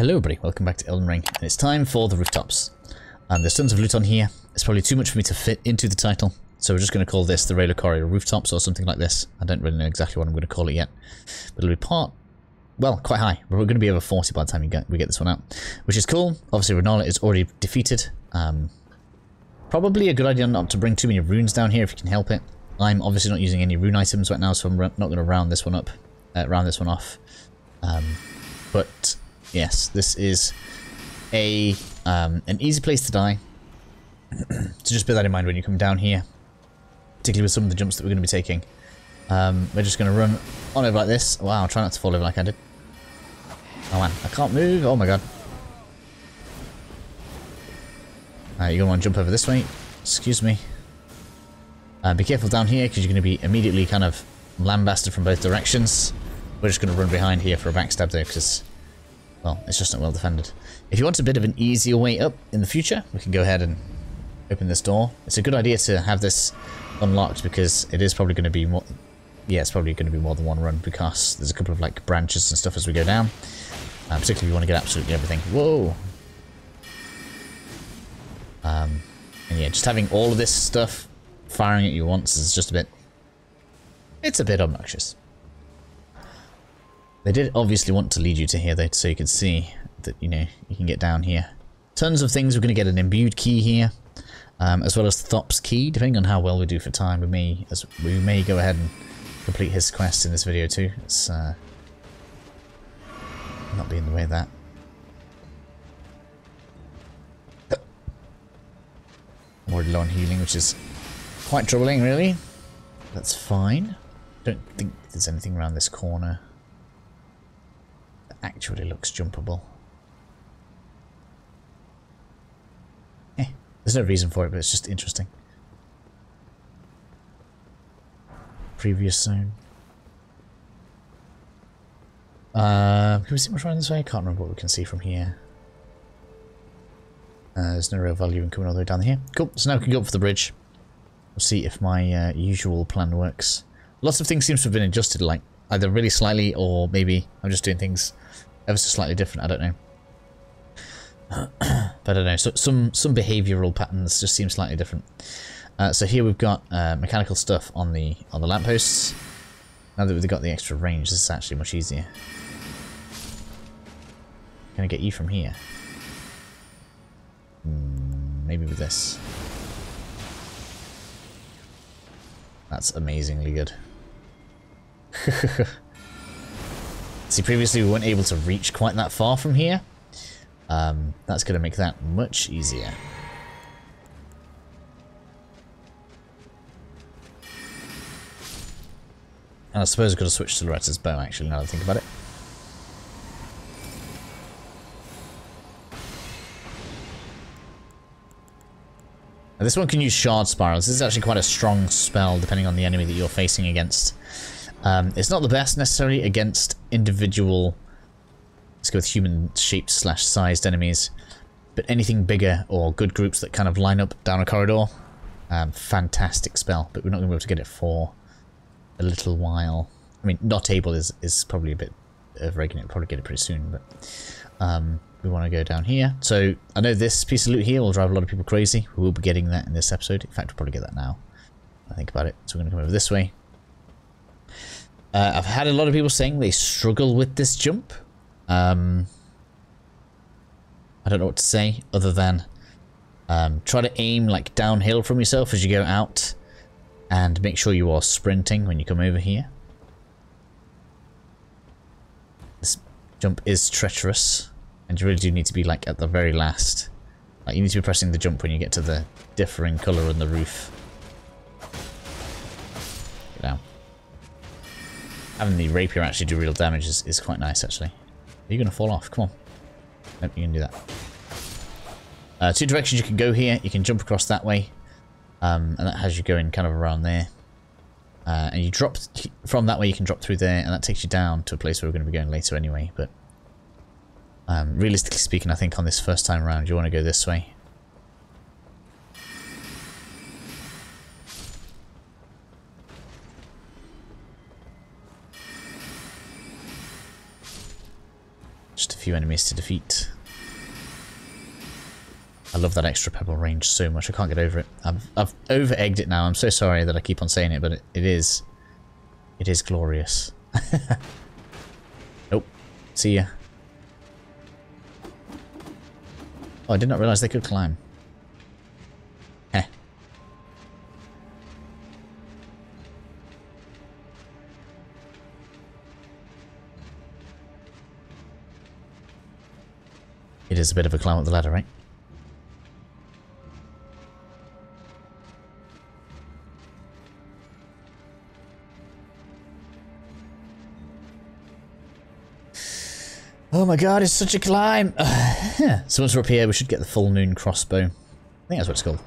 Hello everybody, welcome back to Elden Ring, and it's time for the rooftops. And there's tons of loot on here, it's probably too much for me to fit into the title, so we're just going to call this the Raya Lucaria Rooftops or something like this. I don't really know exactly what I'm going to call it yet, but it'll be part, well, quite high. We're going to be over 40 by the time we get, we get this one out, which is cool. Obviously Renala is already defeated. Um, probably a good idea not to bring too many runes down here if you can help it. I'm obviously not using any rune items right now, so I'm not going to round this one up, uh, round this one off. Um, but yes, this is a um, an easy place to die. so just bear that in mind when you come down here, particularly with some of the jumps that we're going to be taking. Um, we're just going to run on over like this. Wow, try not to fall over like I did. Oh man, I can't move. Oh my god. Uh, you're going to want to jump over this way. Excuse me. Uh, be careful down here because you're going to be immediately kind of lambasted from both directions. We're just going to run behind here for a backstab though because well, it's just not well defended. If you want a bit of an easier way up in the future, we can go ahead and open this door. It's a good idea to have this unlocked because it is probably going to be more... Yeah, it's probably going to be more than one run because there's a couple of like branches and stuff as we go down. Uh, particularly if you want to get absolutely everything. Whoa! Um, and yeah, just having all of this stuff firing at you once is just a bit... It's a bit obnoxious. They did obviously want to lead you to here though, so you could see that, you know, you can get down here. Tons of things. We're going to get an imbued key here, um, as well as Thop's key. Depending on how well we do for time, we may as we may go ahead and complete his quest in this video too. It's uh, not be in the way of that. Already low on healing, which is quite troubling, really. That's fine. Don't think there's anything around this corner actually looks jumpable. Eh, there's no reason for it, but it's just interesting. Previous zone. Uh, can we see much around this way? I can't remember what we can see from here. Uh, there's no real value in coming all the way down here. Cool, so now we can go up for the bridge. We'll see if my uh, usual plan works. Lots of things seem to have been adjusted, like either really slightly or maybe I'm just doing things ever so slightly different. I don't know. but I don't know. So some some behavioural patterns just seem slightly different. Uh, so here we've got uh, mechanical stuff on the on the lampposts. Now that we've got the extra range, this is actually much easier. Can I get you from here? Mm, maybe with this. That's amazingly good. See, previously we weren't able to reach quite that far from here. Um, that's going to make that much easier. And I suppose I've got to switch to Loretta's bow, actually, now that I think about it. Now, this one can use Shard Spirals. This is actually quite a strong spell, depending on the enemy that you're facing against. Um, it's not the best necessarily against individual, let's go with human-shaped slash sized enemies, but anything bigger or good groups that kind of line up down a corridor, um, fantastic spell, but we're not going to be able to get it for a little while. I mean, not able is, is probably a bit of regular, probably get it pretty soon, but um, we want to go down here. So I know this piece of loot here will drive a lot of people crazy. We will be getting that in this episode. In fact, we'll probably get that now. I think about it. So we're going to come over this way. Uh, I've had a lot of people saying they struggle with this jump. Um, I don't know what to say other than um, try to aim like downhill from yourself as you go out and make sure you are sprinting when you come over here. This jump is treacherous and you really do need to be like at the very last. Like you need to be pressing the jump when you get to the differing colour on the roof. Get down. Having the rapier actually do real damage is, is quite nice, actually. Are you going to fall off? Come on. Nope, you can do that. Uh, two directions you can go here. You can jump across that way. Um, and that has you going kind of around there. Uh, and you drop from that way, you can drop through there, and that takes you down to a place where we're going to be going later anyway. But um, realistically speaking, I think on this first time around, you want to go this way. Few enemies to defeat. I love that extra pebble range so much. I can't get over it. I've, I've over-egged it now. I'm so sorry that I keep on saying it, but it, it is. It is glorious. nope. See ya. Oh, I did not realise they could climb. It is a bit of a climb up the ladder, right? Oh my god, it's such a climb! so once we're up here, we should get the full moon crossbow. I think that's what it's called.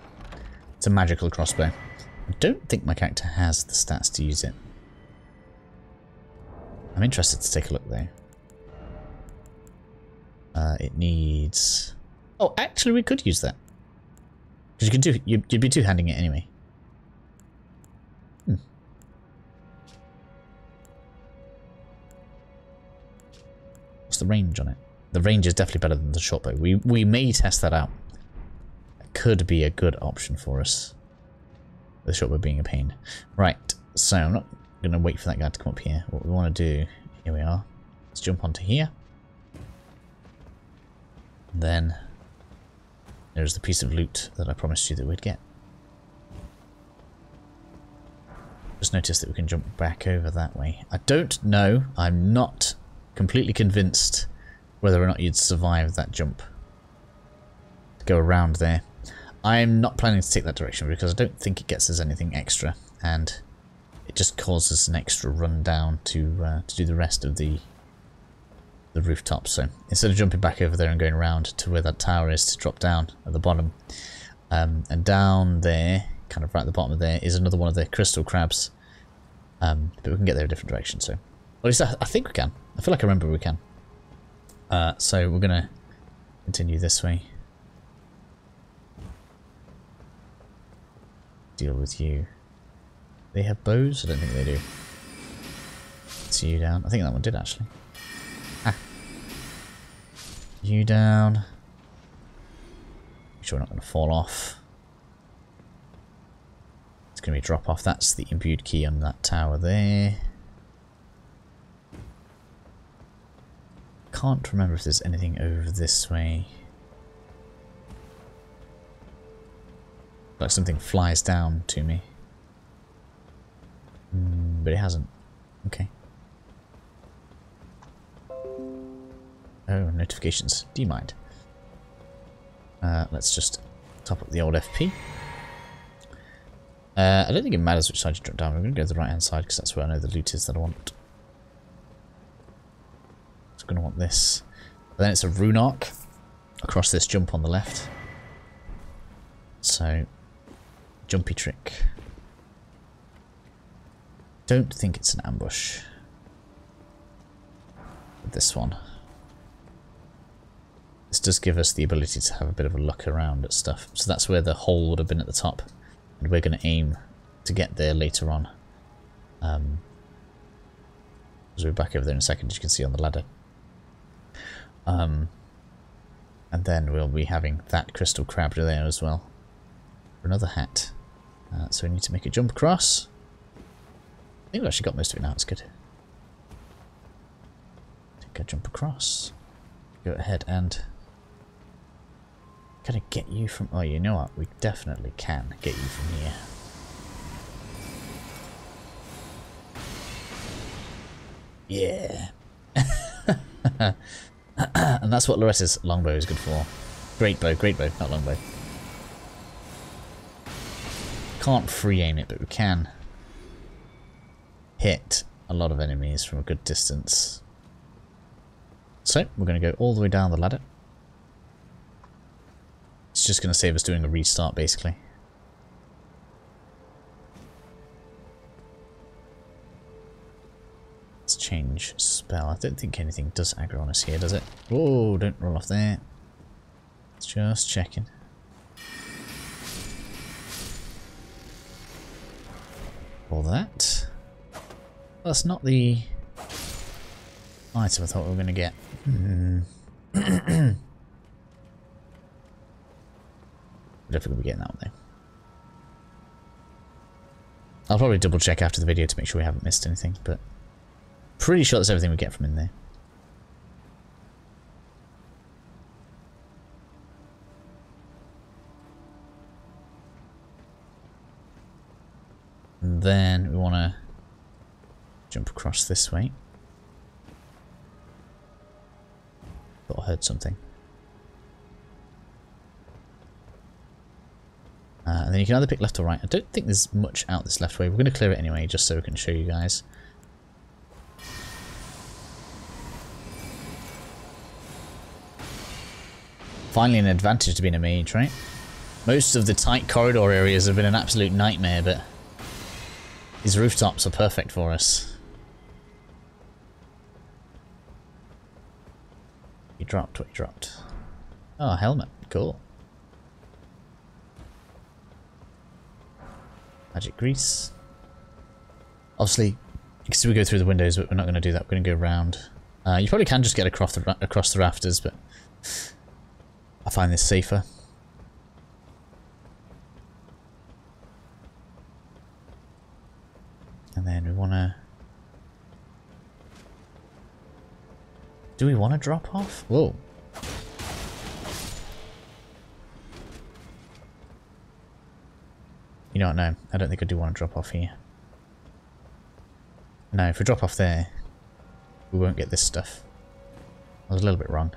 It's a magical crossbow. I don't think my character has the stats to use it. I'm interested to take a look though. Uh, it needs... Oh, actually we could use that. Because you could do, you'd, you'd be two-handing it anyway. What's the range on it? The range is definitely better than the short bow. We, we may test that out. It could be a good option for us. The short bow being a pain. Right, so I'm not going to wait for that guy to come up here. What we want to do, here we are. Let's jump onto here. Then there's the piece of loot that I promised you that we'd get. Just notice that we can jump back over that way. I don't know. I'm not completely convinced whether or not you'd survive that jump. To go around there. I'm not planning to take that direction because I don't think it gets us anything extra and it just causes an extra run down to uh, to do the rest of the the rooftop. So instead of jumping back over there and going around to where that tower is to drop down at the bottom, um, and down there, kind of right at the bottom of there, is another one of the crystal crabs. Um, but we can get there a different direction. So, at least I, I think we can. I feel like I remember we can. Uh, so we're gonna continue this way. Deal with you. They have bows? I don't think they do. See you down. I think that one did actually. You down. Make sure we're not going to fall off. It's going to be drop off. That's the imbued key on that tower there. can't remember if there's anything over this way. Like something flies down to me. Mm, but it hasn't. Okay. Oh, notifications. Do you mind? Uh, let's just top up the old FP. Uh, I don't think it matters which side you drop down. We're going to go to the right hand side because that's where I know the loot is that I want So going to want this. But then it's a rune arc across this jump on the left. So, jumpy trick. Don't think it's an ambush. This one. This does give us the ability to have a bit of a look around at stuff. So that's where the hole would have been at the top. And we're going to aim to get there later on. Um, as we're back over there in a second, as you can see on the ladder. Um, and then we'll be having that crystal crab there as well. For another hat. Uh, so we need to make a jump across. I think we actually got most of it now, it's good. Take a jump across. Go ahead and... Can I get you from... Oh, you know what? We definitely can get you from here. Yeah. and that's what Loretta's longbow is good for. Great bow, great bow, not longbow. Can't free aim it, but we can hit a lot of enemies from a good distance. So, we're going to go all the way down the ladder. It's just going to save us doing a restart, basically. Let's change spell. I don't think anything does aggro on us here, does it? Whoa, don't roll off there. Just checking. All that. That's not the item I thought we were going to get. Hmm. Definitely be getting that one though. I'll probably double check after the video to make sure we haven't missed anything, but pretty sure that's everything we get from in there. And then we want to jump across this way. Thought I heard something. Uh, and then you can either pick left or right. I don't think there's much out this left way. We're going to clear it anyway, just so we can show you guys. Finally an advantage to being a mage, right? Most of the tight corridor areas have been an absolute nightmare, but these rooftops are perfect for us. You dropped what you dropped. Oh, helmet. Cool. Magic grease. Obviously, see we go through the windows, but we're not going to do that. We're going to go around. Uh, you probably can just get across the, across the rafters, but I find this safer. And then we want to... Do we want to drop off? Whoa. You know what, no. I don't think I do want to drop off here. No, if we drop off there, we won't get this stuff. I was a little bit wrong.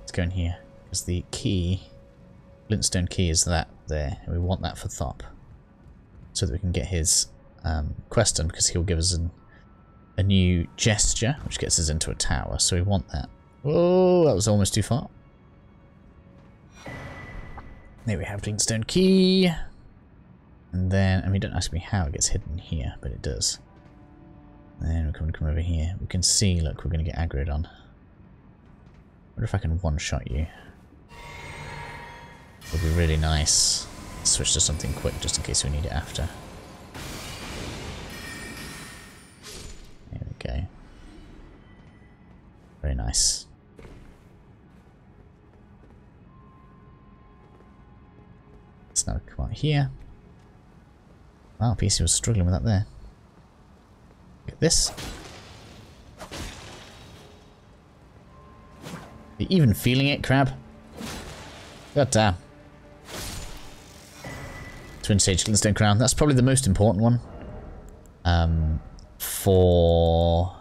Let's go in here. Because the key, glintstone key is that there. And we want that for Thop. So that we can get his um, quest done because he'll give us an, a new gesture, which gets us into a tower. So we want that. Oh, that was almost too far. There we have Glintstone Key. And then, I mean, don't ask me how it gets hidden here, but it does. And then we can come over here. We can see, look, we're going to get aggroed on. wonder if I can one-shot you. Would be really nice. Switch to something quick just in case we need it after. There we go. Very nice. Let's now come out here. Wow, PC was struggling with that there. Get this. Are you even feeling it, crab? God damn. Twinsage glintstone crown. That's probably the most important one. Um, for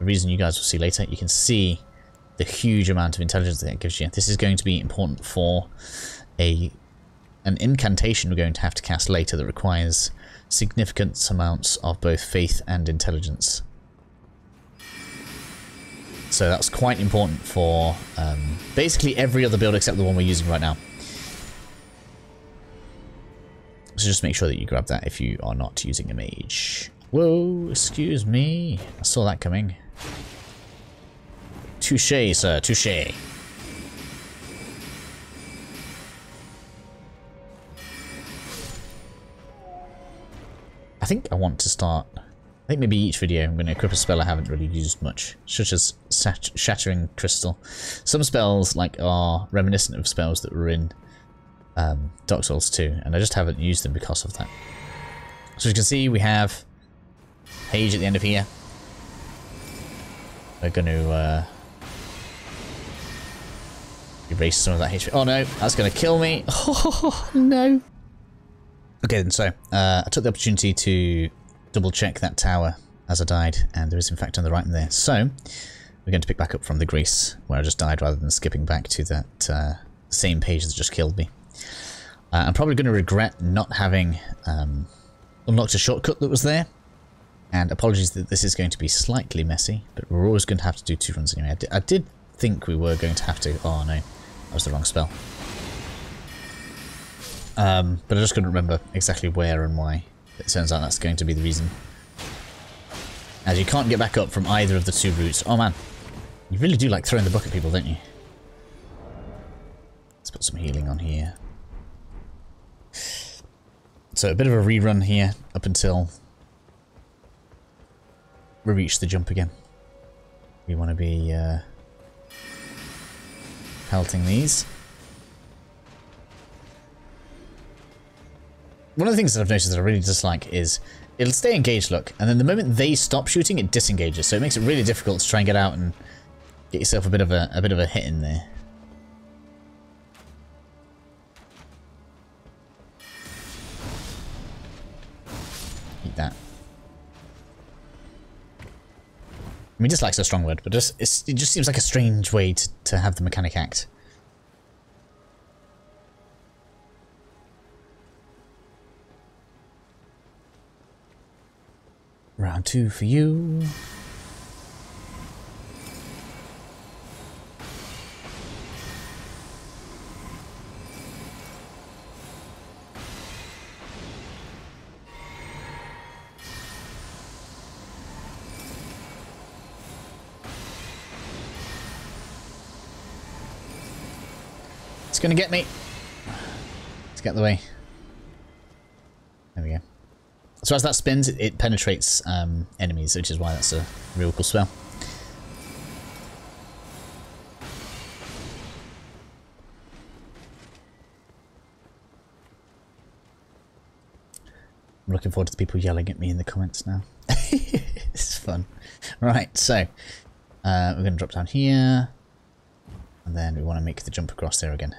a reason you guys will see later. You can see the huge amount of intelligence that it gives you. This is going to be important for a an incantation we're going to have to cast later that requires significant amounts of both faith and intelligence. So that's quite important for um, basically every other build except the one we're using right now. So just make sure that you grab that if you are not using a mage. Whoa, excuse me. I saw that coming. Touche, sir, touche. I think I want to start... I think maybe each video I'm going to equip a spell I haven't really used much, such as Shattering Crystal. Some spells like are reminiscent of spells that were in um, Dark Souls 2, and I just haven't used them because of that. So as you can see, we have Hage at the end of here. We're going to uh, erase some of that HP. Oh no, that's going to kill me. Oh no. Okay then, so uh, I took the opportunity to double check that tower as I died, and there is in fact on the right there. So, we're going to pick back up from the grace, where I just died, rather than skipping back to that uh, same page that just killed me. Uh, I'm probably going to regret not having um, unlocked a shortcut that was there, and apologies that this is going to be slightly messy, but we're always going to have to do two runs anyway. I I did think we were going to have to... Oh no, that was the wrong spell. Um, but I just couldn't remember exactly where and why. It turns out that's going to be the reason. As you can't get back up from either of the two routes. Oh man, you really do like throwing the book at people, don't you? Let's put some healing on here. So a bit of a rerun here up until we reach the jump again. we want to be uh, pelting these. One of the things that I've noticed that I really dislike is it'll stay engaged, look, and then the moment they stop shooting, it disengages. So it makes it really difficult to try and get out and get yourself a bit of a, a bit of a hit in there. Eat that. I mean, dislike's a strong word, but just, it just seems like a strange way to, to have the mechanic act. Round two for you. It's gonna get me. Let's get the way. There we go. So as that spins, it penetrates um, enemies, which is why that's a real cool spell. I'm looking forward to the people yelling at me in the comments now. it's fun. Right, so uh, we're going to drop down here. And then we want to make the jump across there again.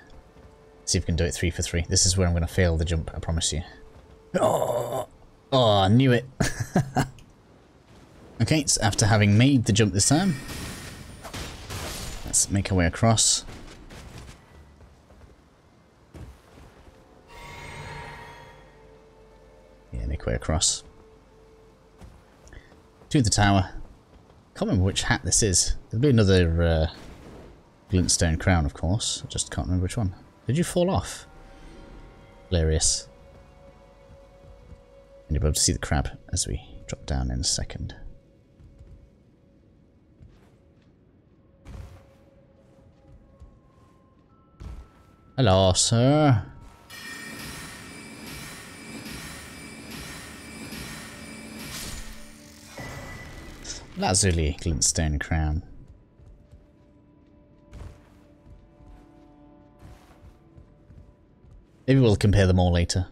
See if we can do it three for three. This is where I'm going to fail the jump, I promise you. Oh, oh I knew it. okay, so after having made the jump this time, let's make our way across. Yeah, make our way across. To the tower. Can't remember which hat this is. There'll be another uh, glintstone crown, of course. I just can't remember which one. Did you fall off? Hilarious. And you'll be able to see the crab as we drop down in a second. Hello, sir. Lazuli glintstone crown. Maybe we'll compare them all later.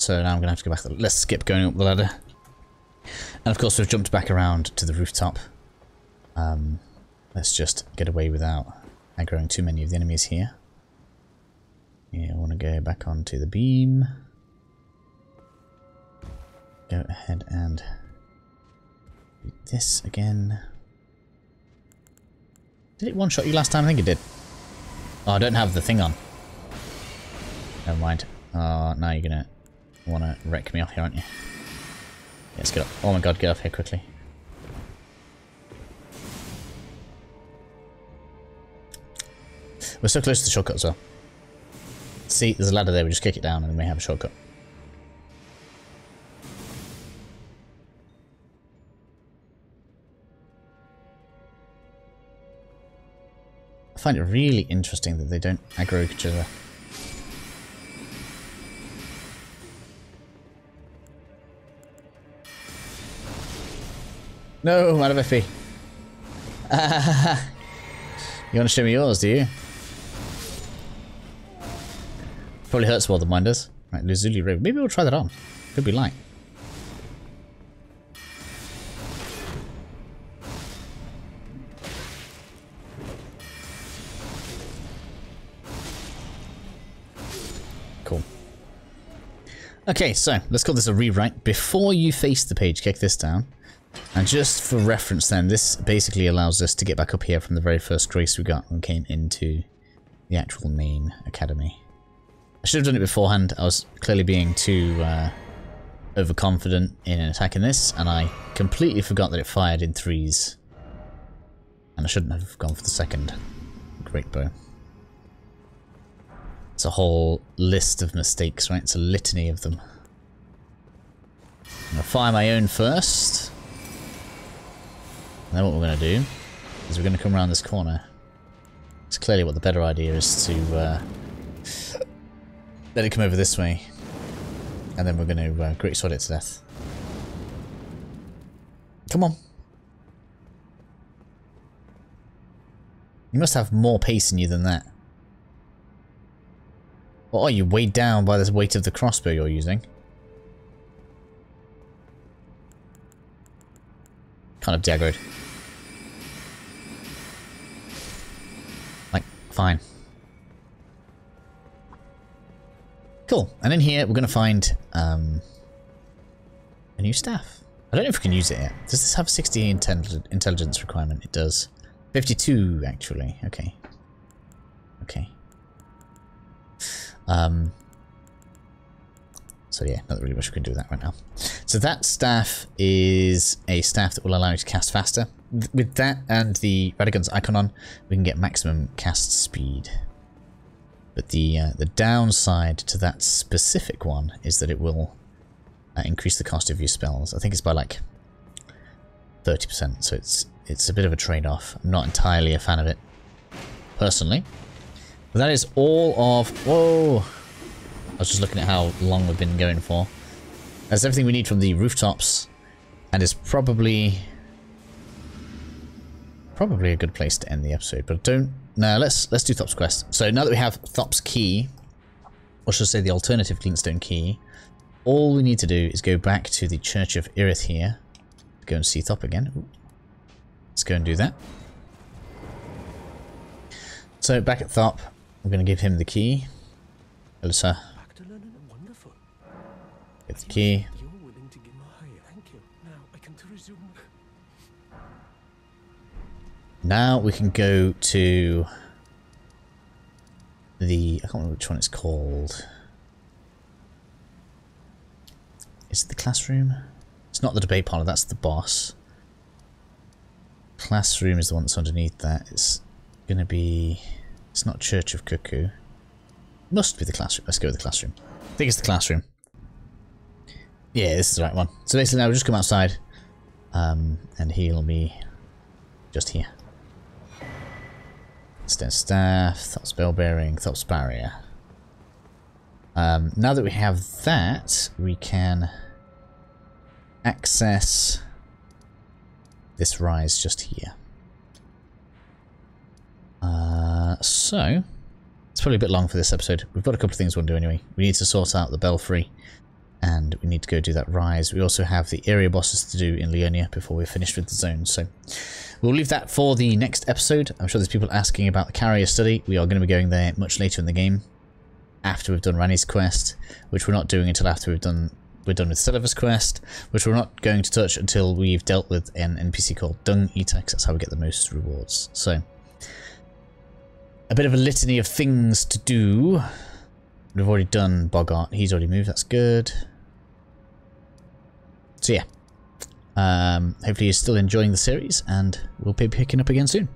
So now I'm going to have to go back. Let's skip going up the ladder. And of course we've jumped back around to the rooftop. Um, let's just get away without aggroing too many of the enemies here. Yeah, I want to go back onto the beam. Go ahead and do this again. Did it one-shot you last time? I think it did. Oh, I don't have the thing on. Never mind. Oh, now you're gonna wanna wreck me off here, aren't you? Let's get up. Oh my god, get up here quickly. We're so close to the shortcut as well. See, there's a ladder there, we just kick it down and we have a shortcut. I find it really interesting that they don't aggro each other. No, out of FP. you want to show me yours, do you? Probably hurts more than mine does. Right, Lazuli Robe. Maybe we'll try that on. Could be light. Cool. Okay, so let's call this a rewrite. Before you face the page, kick this down. And just for reference then, this basically allows us to get back up here from the very first grace we got when we came into the actual main academy. I should have done it beforehand. I was clearly being too uh, overconfident in attacking this, and I completely forgot that it fired in threes. And I shouldn't have gone for the second great bow. It's a whole list of mistakes, right? It's a litany of them. I'm going to fire my own first. Then what we're going to do is we're going to come around this corner. It's clearly what the better idea is to uh, let it come over this way. And then we're going to uh, sword it to death. Come on. You must have more pace in you than that. Or are you weighed down by the weight of the crossbow you're using? Kind of daggered. Like, fine. Cool. And in here, we're going to find um, a new staff. I don't know if we can use it yet. Does this have 60 intelligence requirement? It does. 52, actually. Okay. Okay. Um, so yeah, not really much we can do with that right now. So that staff is a staff that will allow you to cast faster. With that and the Radagon's icon on, we can get maximum cast speed. But the uh, the downside to that specific one is that it will uh, increase the cost of your spells. I think it's by like 30%, so it's it's a bit of a trade-off. I'm not entirely a fan of it, personally. But that is all of... Whoa! I was just looking at how long we've been going for. That's everything we need from the rooftops, and it's probably... Probably a good place to end the episode, but don't... No, let's let's do Thop's quest. So now that we have Thop's key, or should I say the alternative Glintstone key, all we need to do is go back to the Church of Irithyr here. Go and see Thop again. Ooh. Let's go and do that. So back at Thop, I'm going to give him the key. Hello, the key. Now we can go to the... I can't remember which one it's called. Is it the classroom? It's not the debate parlor, that's the boss. Classroom is the one that's underneath that. It's going to be... It's not Church of Cuckoo. Must be the classroom. Let's go with the classroom. I think it's the classroom. Yeah, this is the right one. So basically now we just come outside um, and he'll be just here. Stone Staff, Thop's Bell Bearing, Thop's Barrier. Um, now that we have that, we can access this rise just here. Uh, so, it's probably a bit long for this episode. We've got a couple of things we want to do anyway. We need to sort out the belfry, and we need to go do that rise. We also have the area bosses to do in Liurnia before we're finished with the zone. So, we'll leave that for the next episode. I'm sure there's people asking about the Carian study. We are going to be going there much later in the game, after we've done Ranni's quest, which we're not doing until after we've done we're done with Seluvis's quest, which we're not going to touch until we've dealt with an NPC called Dung because that's how we get the most rewards. So, a bit of a litany of things to do. We've already done Boggart. He's already moved. That's good. So yeah. Um, hopefully you're still enjoying the series and we'll be picking up again soon.